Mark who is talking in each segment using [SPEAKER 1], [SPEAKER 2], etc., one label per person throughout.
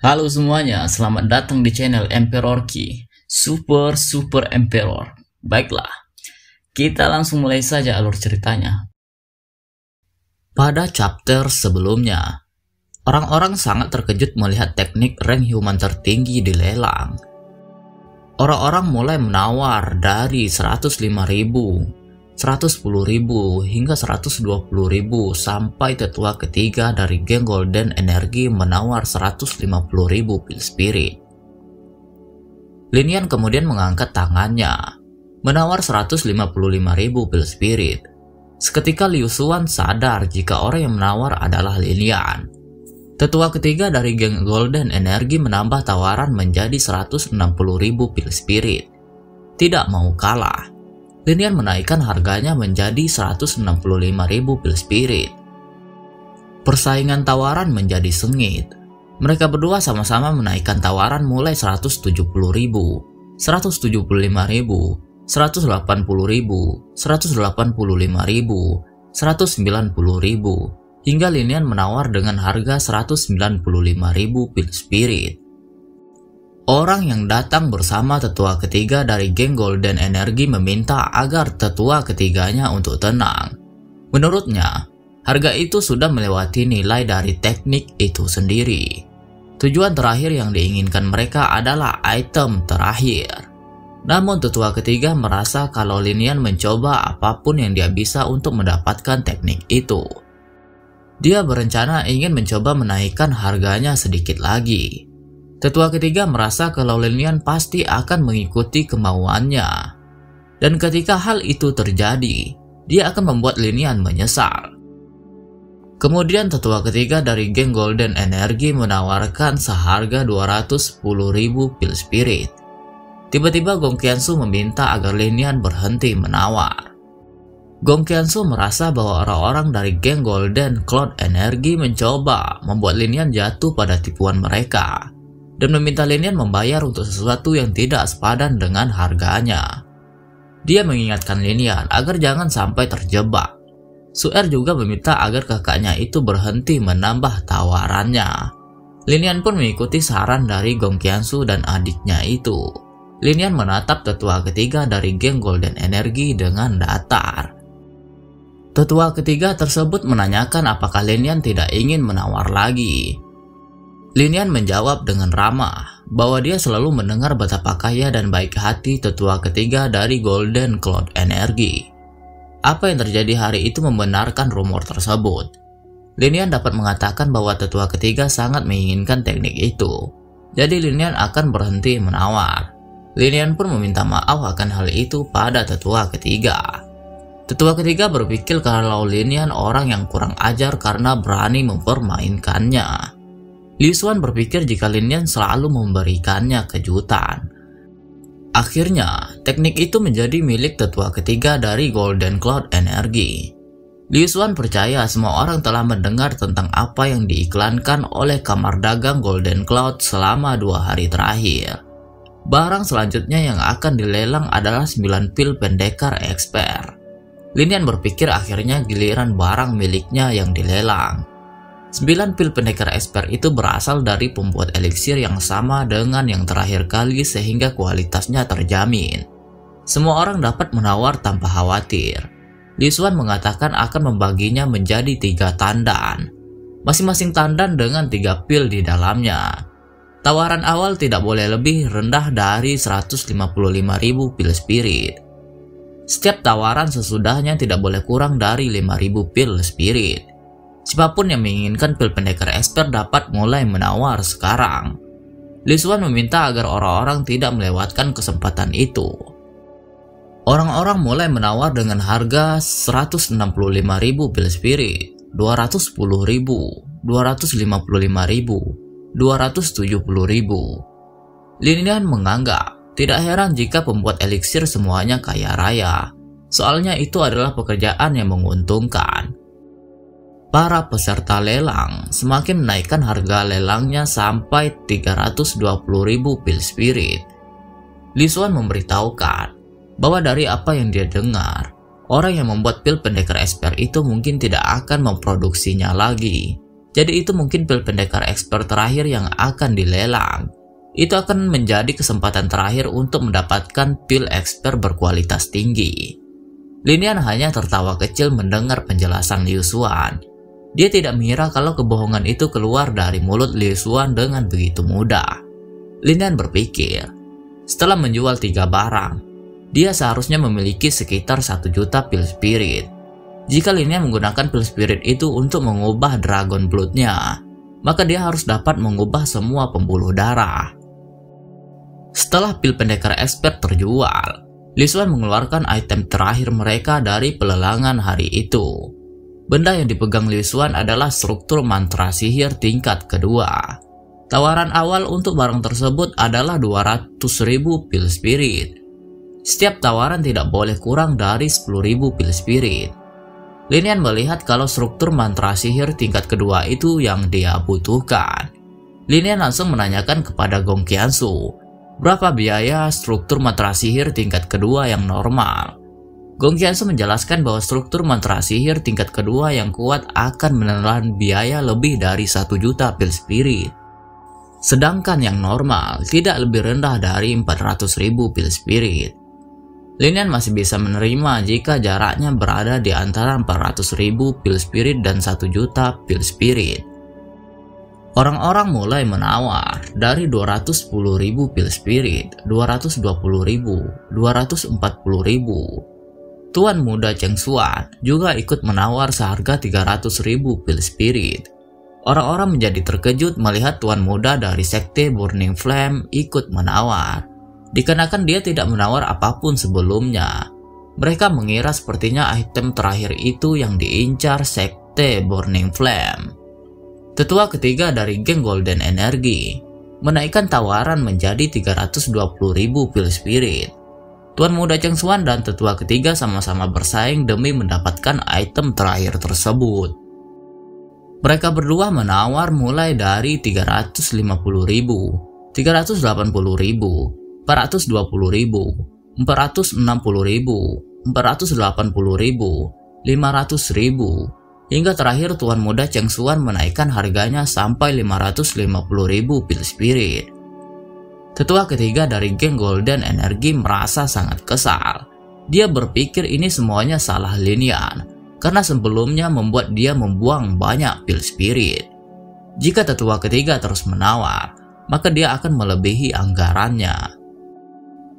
[SPEAKER 1] Halo semuanya, selamat datang di channel Emperor Key, Super Super Emperor. Baiklah, kita langsung mulai saja alur ceritanya. Pada chapter sebelumnya, orang-orang sangat terkejut melihat teknik rank human tertinggi di lelang. Orang-orang mulai menawar dari 105.000 110.000 hingga 120.000 sampai tetua ketiga dari geng Golden Energy menawar 150.000 pil spirit. Linian kemudian mengangkat tangannya, menawar 155.000 pil spirit. Seketika Liu Xuan sadar jika orang yang menawar adalah Linian. Tetua ketiga dari geng Golden Energy menambah tawaran menjadi 160.000 pil spirit. Tidak mau kalah, Linian menaikkan harganya menjadi 165.000 pil spirit. Persaingan tawaran menjadi sengit. Mereka berdua sama-sama menaikkan tawaran mulai 170.000, 175.000, 180.000, 185.000, 190.000, hingga Linian menawar dengan harga 195.000 pil spirit. Orang yang datang bersama tetua ketiga dari geng Golden Energy meminta agar tetua ketiganya untuk tenang. Menurutnya, harga itu sudah melewati nilai dari teknik itu sendiri. Tujuan terakhir yang diinginkan mereka adalah item terakhir. Namun tetua ketiga merasa kalau Linian mencoba apa pun yang dia bisa untuk mendapatkan teknik itu. Dia berencana ingin mencoba menaikkan harganya sedikit lagi. Tetua ketiga merasa kalau Lilian pasti akan mengikuti kemauannya. Dan ketika hal itu terjadi, dia akan membuat Linian menyesal. Kemudian tetua ketiga dari geng Golden Energy menawarkan seharga 210.000 pil spirit. Tiba-tiba Gong Qiansu meminta agar Linian berhenti menawar. Gong Qiansu merasa bahwa orang-orang dari geng Golden Cloud Energy mencoba membuat Linian jatuh pada tipuan mereka dan meminta Linian membayar untuk sesuatu yang tidak sepadan dengan harganya. Dia mengingatkan Linian agar jangan sampai terjebak. Suer juga meminta agar kakaknya itu berhenti menambah tawarannya. Linian pun mengikuti saran dari Gong Qiansu dan adiknya itu. Linian menatap tetua ketiga dari geng Golden Energy dengan datar. Tetua ketiga tersebut menanyakan apakah Linian tidak ingin menawar lagi. Linian menjawab dengan ramah bahwa dia selalu mendengar betapa kaya dan baik hati tetua ketiga dari Golden Cloud Energy. Apa yang terjadi hari itu membenarkan rumor tersebut. Linian dapat mengatakan bahwa tetua ketiga sangat menginginkan teknik itu. Jadi Linian akan berhenti menawar. Linian pun meminta maaf akan hal itu pada tetua ketiga. Tetua ketiga berpikir kalau Linian orang yang kurang ajar karena berani mempermainkannya. Liu Xuan berpikir jika Lin Yan selalu memberikannya kejutan. Akhirnya, teknik itu menjadi milik tetua ketiga dari Golden Cloud Energy. Liu Xuan percaya semua orang telah mendengar tentang apa yang diiklankan oleh kamar dagang Golden Cloud selama dua hari terakhir. Barang selanjutnya yang akan dilelang adalah 9 pil pendekar expert. Linian berpikir akhirnya giliran barang miliknya yang dilelang. Sembilan pil pendekar esper itu berasal dari pembuat eliksir yang sama dengan yang terakhir kali sehingga kualitasnya terjamin. Semua orang dapat menawar tanpa khawatir. Lisuan mengatakan akan membaginya menjadi tiga tandan. Masing-masing tandan dengan tiga pil di dalamnya. Tawaran awal tidak boleh lebih rendah dari 155.000 pil spirit. Setiap tawaran sesudahnya tidak boleh kurang dari 5.000 pil spirit. Siapa pun yang menginginkan pil pendekar esper dapat mulai menawar sekarang. Lisuan meminta agar orang-orang tidak melewatkan kesempatan itu. Orang-orang mulai menawar dengan harga 165.000 pil spirit, 210.000, 255.000, 270.000. Linian menganggap tidak heran jika pembuat eliksir semuanya kaya raya. Soalnya itu adalah pekerjaan yang menguntungkan para peserta lelang semakin menaikkan harga lelangnya sampai 320.000 pil spirit. Lisuan memberitahukan bahwa dari apa yang dia dengar, orang yang membuat pil pendekar esper itu mungkin tidak akan memproduksinya lagi. Jadi itu mungkin pil pendekar expert terakhir yang akan dilelang. Itu akan menjadi kesempatan terakhir untuk mendapatkan pil expert berkualitas tinggi. Linian hanya tertawa kecil mendengar penjelasan Liu Xuan. Dia tidak mengira kalau kebohongan itu keluar dari mulut Liu Xuan dengan begitu mudah. Linian berpikir, setelah menjual tiga barang, dia seharusnya memiliki sekitar satu juta pil spirit. Jika Linia menggunakan pil spirit itu untuk mengubah dragon bloodnya, maka dia harus dapat mengubah semua pembuluh darah. Setelah pil pendekar expert terjual, Lisuan mengeluarkan item terakhir mereka dari pelelangan hari itu. Benda yang dipegang Lisuan adalah struktur mantra sihir tingkat kedua. Tawaran awal untuk barang tersebut adalah 200.000 pil spirit. Setiap tawaran tidak boleh kurang dari 10.000 pil spirit. Linian melihat kalau struktur mantra sihir tingkat kedua itu yang dia butuhkan. Linian langsung menanyakan kepada Gong Qiansu, berapa biaya struktur mantra sihir tingkat kedua yang normal. Gong Qiansu menjelaskan bahwa struktur mantra sihir tingkat kedua yang kuat akan menelan biaya lebih dari 1 juta pil spirit. Sedangkan yang normal tidak lebih rendah dari 400.000 pil spirit. Linian masih bisa menerima jika jaraknya berada di antara 400.000 pil spirit dan 1 juta pil spirit. Orang-orang mulai menawar dari 210.000 pil spirit, 220.000, 240.000. Tuan muda Cheng Xuan juga ikut menawar seharga 300.000 pil spirit. Orang-orang menjadi terkejut melihat tuan muda dari sekte Burning Flame ikut menawar. Dikarenakan dia tidak menawar apa pun sebelumnya. Mereka mengira sepertinya item terakhir itu yang diincar sekte Burning Flame. Tetua ketiga dari geng Golden Energy menaikkan tawaran menjadi 320.000 pil spirit. Tuan muda Cheng Xuan dan tetua ketiga sama-sama bersaing demi mendapatkan item terakhir tersebut. Mereka berdua menawar mulai dari 350.000, 380.000, 420 ribu, 460 ribu, 480 ribu, 500 ribu, hingga terakhir Tuan Muda Cheng Xuan menaikkan harganya sampai 550 ribu pil spirit. Ketua ketiga dari geng Golden Energy merasa sangat kesal. Dia berpikir ini semuanya salah Linian, karena sebelumnya membuat dia membuang banyak pil spirit. Jika tetua ketiga terus menawar, maka dia akan melebihi anggarannya.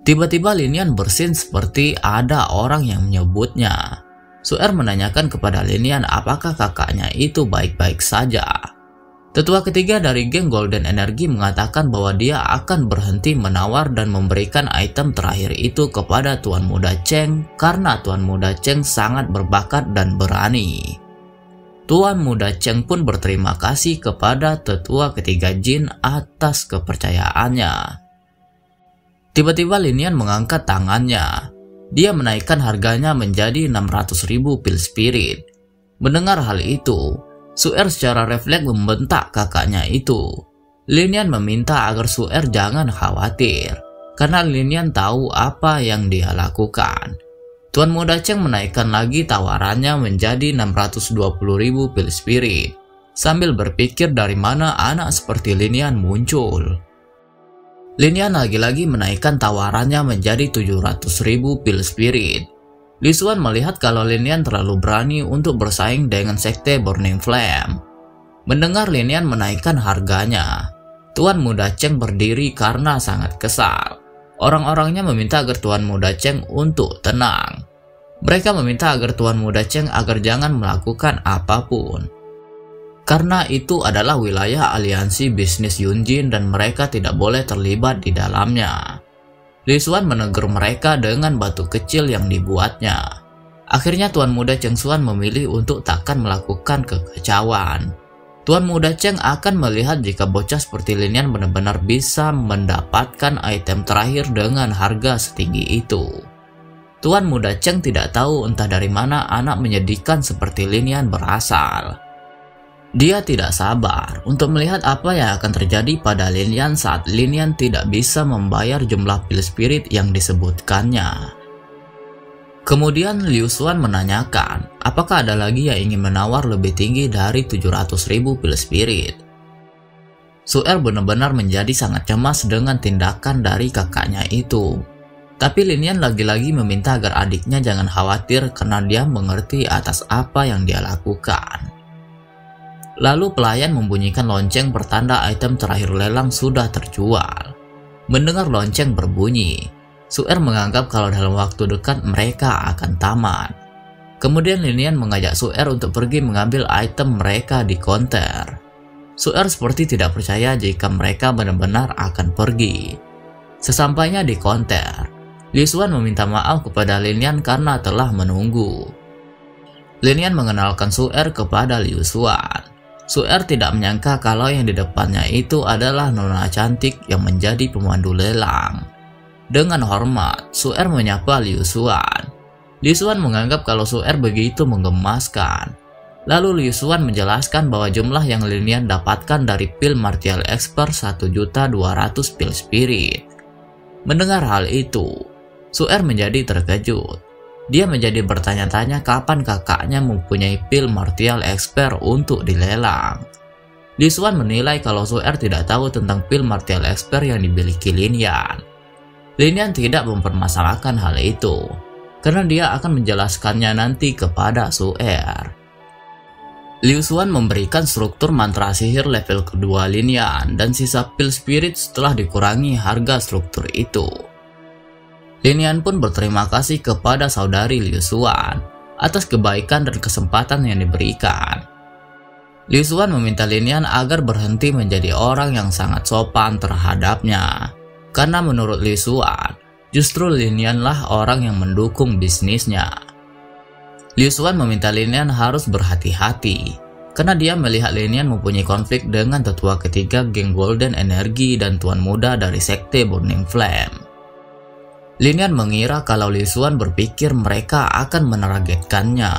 [SPEAKER 1] Tiba-tiba Linian bersin seperti ada orang yang menyebutnya. Suer menanyakan kepada Linian apakah kakaknya itu baik-baik saja. Tetua ketiga dari geng Golden Energy mengatakan bahwa dia akan berhenti menawar dan memberikan item terakhir itu kepada Tuan Muda Cheng karena Tuan Muda Cheng sangat berbakat dan berani. Tuan Muda Cheng pun berterima kasih kepada tetua ketiga Jin atas kepercayaannya. Tiba-tiba Linian mengangkat tangannya. Dia menaikkan harganya menjadi 600 ribu pil spirit. Mendengar hal itu, Suer secara refleks membentak kakaknya itu. Linian meminta agar Suer jangan khawatir, karena Linian tahu apa yang dia lakukan. Tuan Muda Cheng menaikkan lagi tawarannya menjadi 620 ribu pil spirit, sambil berpikir dari mana anak seperti Linian muncul. Linian lagi-lagi menaikkan tawarannya menjadi 700 ribu pil spirit. Lisuan melihat kalau Linian terlalu berani untuk bersaing dengan sekte Burning Flame. Mendengar Linian menaikkan harganya, Tuan Muda Cheng berdiri karena sangat kesal. Orang-orangnya meminta agar Tuan Muda Cheng untuk tenang. Mereka meminta agar Tuan Muda Cheng agar jangan melakukan apa pun karena itu adalah wilayah aliansi bisnis Yunjin dan mereka tidak boleh terlibat di dalamnya. Li Xuan menegur mereka dengan batu kecil yang dibuatnya. Akhirnya Tuan Muda Cheng Xuan memilih untuk takkan melakukan kekacauan. Tuan Muda Cheng akan melihat jika bocah seperti Linian benar-benar bisa mendapatkan item terakhir dengan harga setinggi itu. Tuan Muda Cheng tidak tahu entah dari mana anak menyedihkan seperti Linian berasal. Dia tidak sabar untuk melihat apa yang akan terjadi pada Linian saat Linian tidak bisa membayar jumlah pil spirit yang disebutkannya. Kemudian Liu Xuan menanyakan, apakah ada lagi yang ingin menawar lebih tinggi dari 700 ribu pil spirit. Suer benar-benar menjadi sangat cemas dengan tindakan dari kakaknya itu. Tapi Linian lagi-lagi meminta agar adiknya jangan khawatir karena dia mengerti atas apa yang dia lakukan. Lalu pelayan membunyikan lonceng pertanda item terakhir lelang sudah terjual. Mendengar lonceng berbunyi, Suer menganggap kalau dalam waktu dekat mereka akan tamat. Kemudian Linian mengajak Suer untuk pergi mengambil item mereka di konter. Suer seperti tidak percaya jika mereka benar-benar akan pergi. Sesampainya di konter, Li Xuan meminta maaf kepada Linian karena telah menunggu. Linian mengenalkan Suer kepada Liu Xuan. Suer tidak menyangka kalau yang di depannya itu adalah nona cantik yang menjadi pemandu lelang. Dengan hormat, Suer menyapa Liu Xuan. Liu Xuan menganggap kalau Suer begitu menggemaskan. Lalu Liu Xuan menjelaskan bahwa jumlah yang Linian dapatkan dari pil martial expert 1.200 pil spirit. Mendengar hal itu, Suer menjadi terkejut. Dia menjadi bertanya-tanya kapan kakaknya mempunyai pil martial expert untuk dilelang. Liu Xuan menilai kalau Suer tidak tahu tentang pil martial expert yang dimiliki Linian. Linian tidak mempermasalahkan hal itu, karena dia akan menjelaskannya nanti kepada Suer. Liu Xuan memberikan struktur mantra sihir level kedua Linian dan sisa pil spirit setelah dikurangi harga struktur itu. Linian pun berterima kasih kepada saudari Liu Xuan atas kebaikan dan kesempatan yang diberikan. Liu Xuan meminta Linian agar berhenti menjadi orang yang sangat sopan terhadapnya karena menurut Li Xuan, justru Linian lah orang yang mendukung bisnisnya. Li Xuan meminta Linian harus berhati-hati, karena dia melihat Linian mempunyai konflik dengan tetua ketiga geng Golden Energy dan tuan muda dari sekte Burning Flame. Linian mengira kalau Li Xuan berpikir mereka akan menaragetkannya.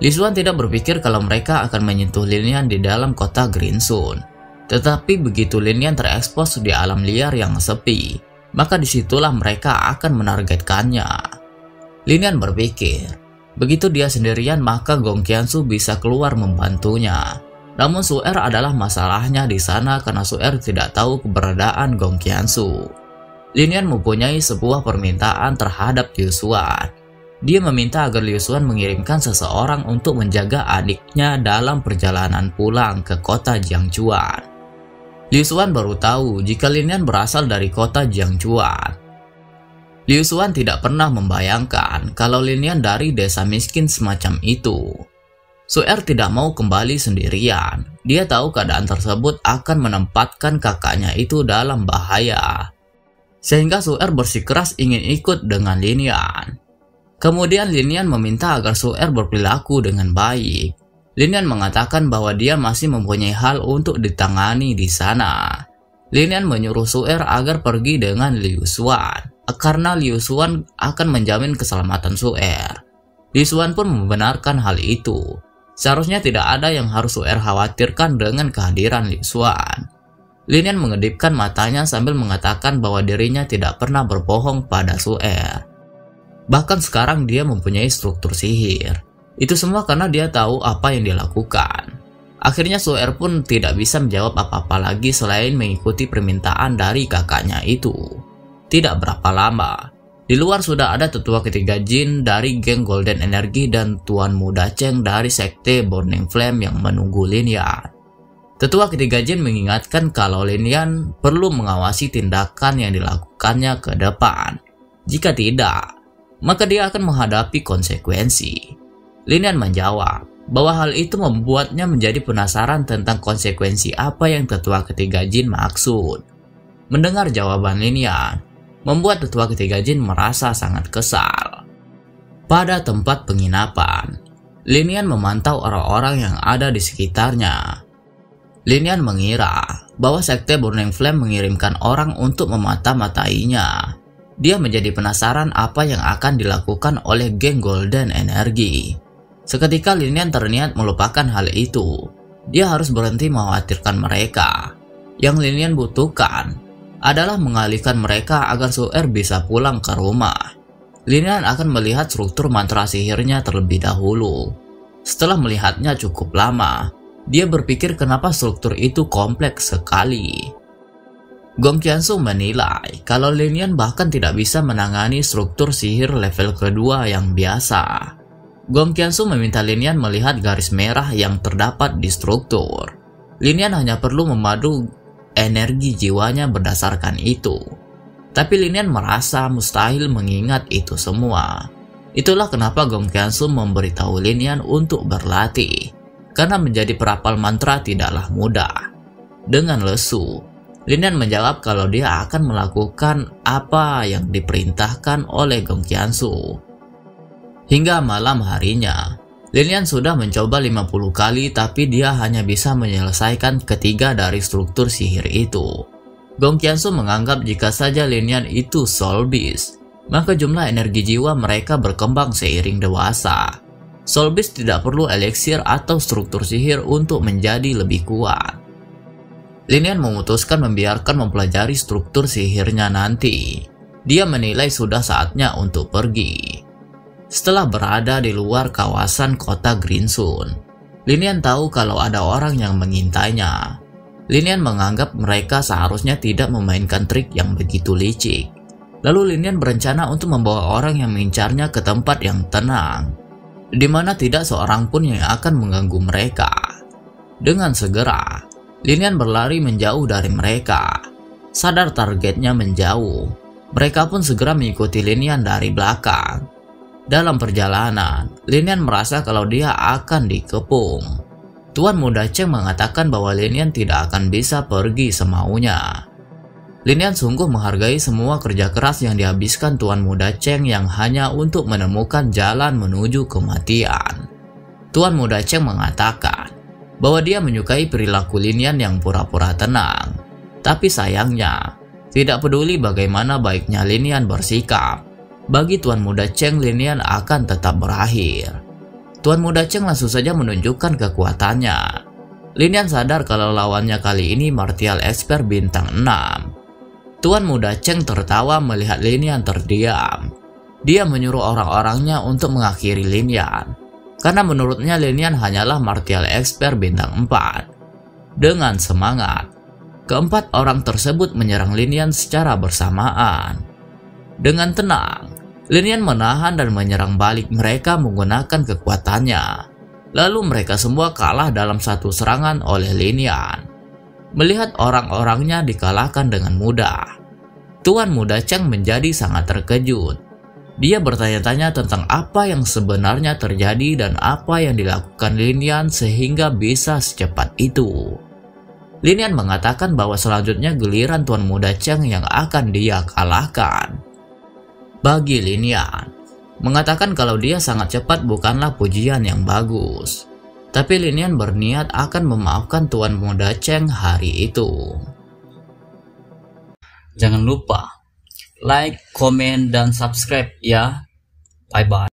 [SPEAKER 1] Li Xuan tidak berpikir kalau mereka akan menyentuh Linian di dalam kota Green Sun. Tetapi begitu Linian terekspos di alam liar yang sepi, maka di situlah mereka akan menargetkannya. Linian berpikir, begitu dia sendirian maka Gong Qiansu bisa keluar membantunya. Namun Suer adalah masalahnya di sana karena Suer tidak tahu keberadaan Gong Qiansu. Linian mempunyai sebuah permintaan terhadap Liu Xuan. Dia meminta agar Liu Xuan mengirimkan seseorang untuk menjaga adiknya dalam perjalanan pulang ke kota Jiangchuan. Liu Xuan baru tahu jika Linian berasal dari kota Jiangchuan. Liu Xuan tidak pernah membayangkan kalau Linian dari desa miskin semacam itu. Suer tidak mau kembali sendirian. Dia tahu keadaan tersebut akan menempatkan kakaknya itu dalam bahaya. Sehingga Suer bersikeras ingin ikut dengan Linian. Kemudian Linian meminta agar Suer berperilaku dengan baik. Linian mengatakan bahwa dia masih mempunyai hal untuk ditangani di sana. Linian menyuruh Suer agar pergi dengan Liu Xuan, karena Liu Xuan akan menjamin keselamatan Suer. Liu Xuan pun membenarkan hal itu. Seharusnya tidak ada yang harus Suer khawatirkan dengan kehadiran Liu Xuan. Linian mengedipkan matanya sambil mengatakan bahwa dirinya tidak pernah berbohong pada Suer. Bahkan sekarang dia mempunyai struktur sihir. Itu semua karena dia tahu apa yang dia lakukan. Akhirnya Suer pun tidak bisa menjawab apa-apa lagi selain mengikuti permintaan dari kakaknya itu. Tidak berapa lama, di luar sudah ada tetua ketiga Jin dari geng Golden Energy dan Tuan Muda Cheng dari sekte Burning Flame yang menunggu Linian. Tetua ketiga Jin mengingatkan kalau Linian perlu mengawasi tindakan yang dilakukannya ke depan. Jika tidak, maka dia akan menghadapi konsekuensi. Linian menjawab bahwa hal itu membuatnya menjadi penasaran tentang konsekuensi apa yang tetua ketiga Jin maksud. Mendengar jawaban Linian, membuat tetua ketiga Jin merasa sangat kesal. Pada tempat penginapan, Linian memantau orang-orang yang ada di sekitarnya. Linian mengira bahwa sekte Burning Flame mengirimkan orang untuk memata-matainya. Dia menjadi penasaran apa yang akan dilakukan oleh geng Golden Energy. Seketika Linian terniat melupakan hal itu. Dia harus berhenti mengkhawatirkan mereka. Yang Linian butuhkan adalah mengalihkan mereka agar Suer bisa pulang ke rumah. Linian akan melihat struktur mantra sihirnya terlebih dahulu. Setelah melihatnya cukup lama, dia berpikir kenapa struktur itu kompleks sekali. Gong Qiansu menilai kalau Linian bahkan tidak bisa menangani struktur sihir level kedua yang biasa. Gong Qiansu meminta Linian melihat garis merah yang terdapat di struktur. Linian hanya perlu memadu energi jiwanya berdasarkan itu. Tapi Linian merasa mustahil mengingat itu semua. Itulah kenapa Gong Qiansu memberitahu Linian untuk berlatih. Karena menjadi perapal mantra tidaklah mudah. Dengan lesu, Linian menjawab kalau dia akan melakukan apa yang diperintahkan oleh Gong Qiansu. Hingga malam harinya, Linian sudah mencoba 50 kali tapi dia hanya bisa menyelesaikan ketiga dari struktur sihir itu. Gong Qiansu menganggap jika saja Linian itu Soul Beast, maka jumlah energi jiwa mereka berkembang seiring dewasa. Soul Beast tidak perlu eliksir atau struktur sihir untuk menjadi lebih kuat. Linian memutuskan membiarkan mempelajari struktur sihirnya nanti. Dia menilai sudah saatnya untuk pergi. Setelah berada di luar kawasan kota Greensun, Linian tahu kalau ada orang yang mengintainya. Linian menganggap mereka seharusnya tidak memainkan trik yang begitu licik. Lalu Linian berencana untuk membawa orang yang mengincarnya ke tempat yang tenang, di mana tidak seorang pun yang akan mengganggu mereka. Dengan segera, Linian berlari menjauh dari mereka. Sadar targetnya menjauh, mereka pun segera mengikuti Linian dari belakang. Dalam perjalanan, Linian merasa kalau dia akan dikepung. Tuan Muda Cheng mengatakan bahwa Linian tidak akan bisa pergi semaunya. Linian sungguh menghargai semua kerja keras yang dihabiskan Tuan Muda Cheng yang hanya untuk menemukan jalan menuju kematian. Tuan Muda Cheng mengatakan bahwa dia menyukai perilaku Linian yang pura-pura tenang. Tapi sayangnya, tidak peduli bagaimana baiknya Linian bersikap, bagi Tuan Muda Cheng Linian akan tetap berakhir. Tuan Muda Cheng langsung saja menunjukkan kekuatannya. Linian sadar kalau lawannya kali ini martial expert bintang 6. Tuan Muda Cheng tertawa melihat Linian terdiam. Dia menyuruh orang-orangnya untuk mengakhiri Linian. Karena menurutnya Linian hanyalah martial expert bintang 4. Dengan semangat, keempat orang tersebut menyerang Linian secara bersamaan. Dengan tenang, Linian menahan dan menyerang balik mereka menggunakan kekuatannya. Lalu mereka semua kalah dalam satu serangan oleh Linian. Melihat orang-orangnya dikalahkan dengan mudah, Tuan Muda Cheng menjadi sangat terkejut. Dia bertanya-tanya tentang apa yang sebenarnya terjadi dan apa yang dilakukan Linian sehingga bisa secepat itu. Linian mengatakan bahwa selanjutnya giliran Tuan Muda Cheng yang akan dia kalahkan. Bagi Linian, mengatakan kalau dia sangat cepat bukanlah pujian yang bagus. Tapi Linian berniat akan memaafkan Tuan Muda Cheng hari itu. Jangan lupa like, komen, dan subscribe ya. Bye-bye.